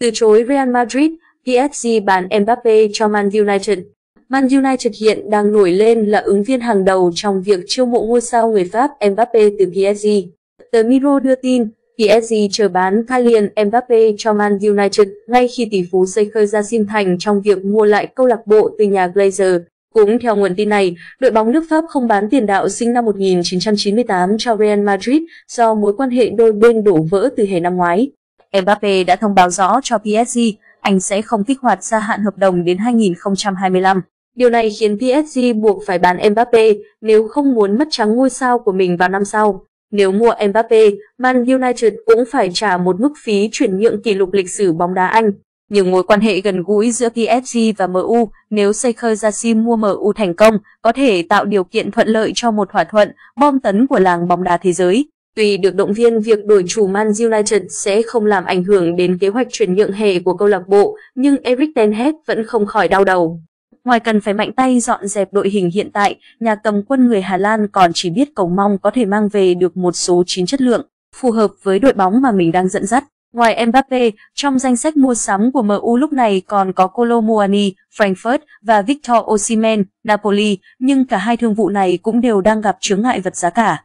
Từ chối Real Madrid, PSG bán Mbappe cho Man United. Man United hiện đang nổi lên là ứng viên hàng đầu trong việc chiêu mộ ngôi sao người Pháp Mbappe từ PSG. Tờ Miro đưa tin, PSG chờ bán Kylian Mbappe cho Man United ngay khi tỷ phú Sheikh Jassim thành trong việc mua lại câu lạc bộ từ nhà Glazer. Cũng theo nguồn tin này, đội bóng nước Pháp không bán tiền đạo sinh năm 1998 cho Real Madrid do mối quan hệ đôi bên đổ vỡ từ hè năm ngoái. Mbappe đã thông báo rõ cho PSG anh sẽ không kích hoạt gia hạn hợp đồng đến 2025. Điều này khiến PSG buộc phải bán Mbappe nếu không muốn mất trắng ngôi sao của mình vào năm sau. Nếu mua Mbappe, Man United cũng phải trả một mức phí chuyển nhượng kỷ lục lịch sử bóng đá Anh. Nhưng mối quan hệ gần gũi giữa PSG và MU nếu Sheikh Jassim mua MU thành công có thể tạo điều kiện thuận lợi cho một thỏa thuận bom tấn của làng bóng đá thế giới. Tuy được động viên việc đổi chủ Man United sẽ không làm ảnh hưởng đến kế hoạch chuyển nhượng hè của câu lạc bộ, nhưng Erik ten Hag vẫn không khỏi đau đầu. Ngoài cần phải mạnh tay dọn dẹp đội hình hiện tại, nhà cầm quân người Hà Lan còn chỉ biết cầu mong có thể mang về được một số chín chất lượng, phù hợp với đội bóng mà mình đang dẫn dắt. Ngoài Mbappe, trong danh sách mua sắm của MU lúc này còn có Kolo Muani, Frankfurt và Victor Osimhen, Napoli, nhưng cả hai thương vụ này cũng đều đang gặp chướng ngại vật giá cả.